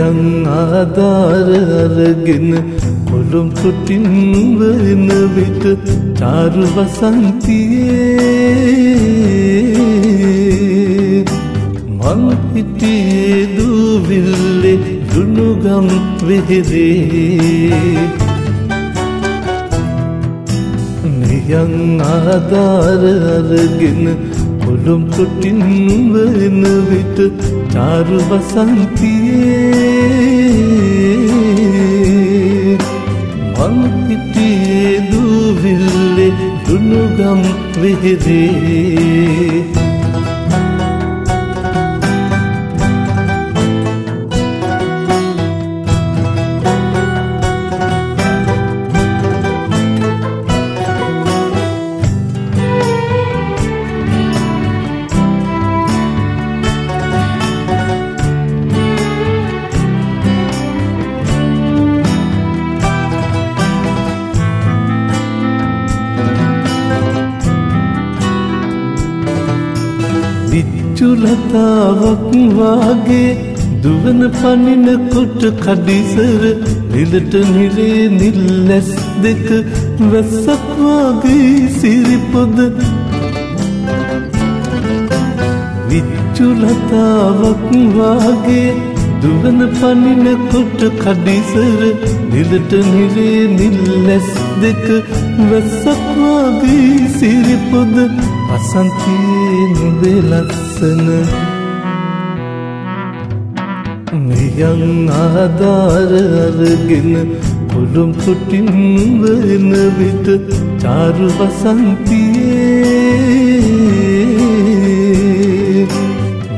නියං ආධාර අරගෙන කොළුම් තුටින් වෙන විට චාරු වසන්තියේ මං හිටියේ දූවිල්ලේ දුනුගම් වෙහෙරේ. නියං ආධාර අරගෙන කොළුම් තුටින් වෙන විට චාරු වසන්තියේ මං හිටියේ දූවිල්ලේ දුනුගම් වෙහෙරේ විච්චුලතාවක් වාගේ දුවන පනිනකොට කඩිසර නිලට නිරේ නිල්ලැස් දෙක වැස්සක් වාගේ සිරිපොද. විච්චුලතාවක් වාගේ දුවන පනිනකොට කඩිසර නිලට නිරේ නිල්ලැස් දෙක වැස්සක් වාගේ සිරිපොද. අසන්තියේ නුඹේ ලස්සන නියං ආධාර අරගෙන කොළුම් තුටින් වෙන විට චාරු වසන්තියේ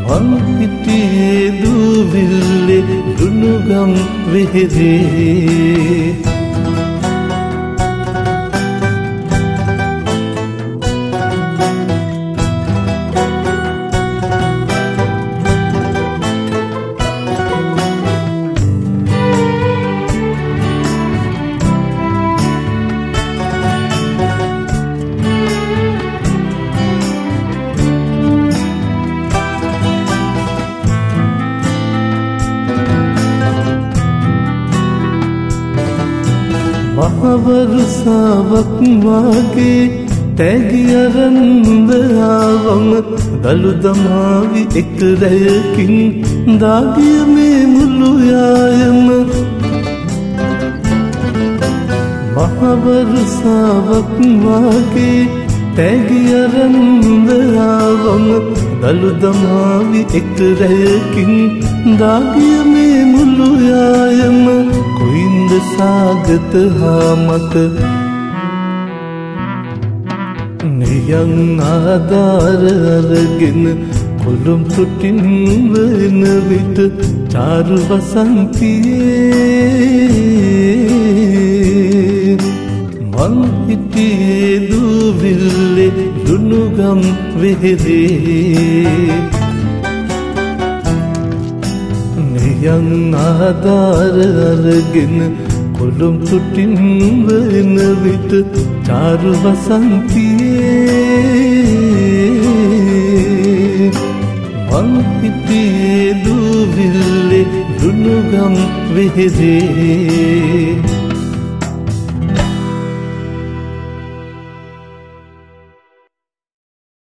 මං හිටියේ දූවිල්ලේ දුනුගම් වෙහෙරේ මහවරුසාවක් වාගේ තැගි අරන්ද ආවම දළු දමාවි එක රැයකින් දාගිය මේ මුළු යායම. මහවරුසාවක් වාගේ තැගි අරන්ද ආවම දළු දමාවි එක රැයකින් දාගිය මේ මුළු යායම. කොයින්ද සාගත හා මත නියං ආධාර අරගෙන කොළුම් තුටින් වෙන විට චාරු වසන්තියේ. මං හිටියේ දූවිල්ලේ දුනුගම් වෙහෙරේ. නියං ආධාර අරගෙන කොළුම් තුටින් වෙන විට චාරු වසන්තියේ. මං හිටියේ දූවිල්ලේ දුනුගම් වෙහෙරේ.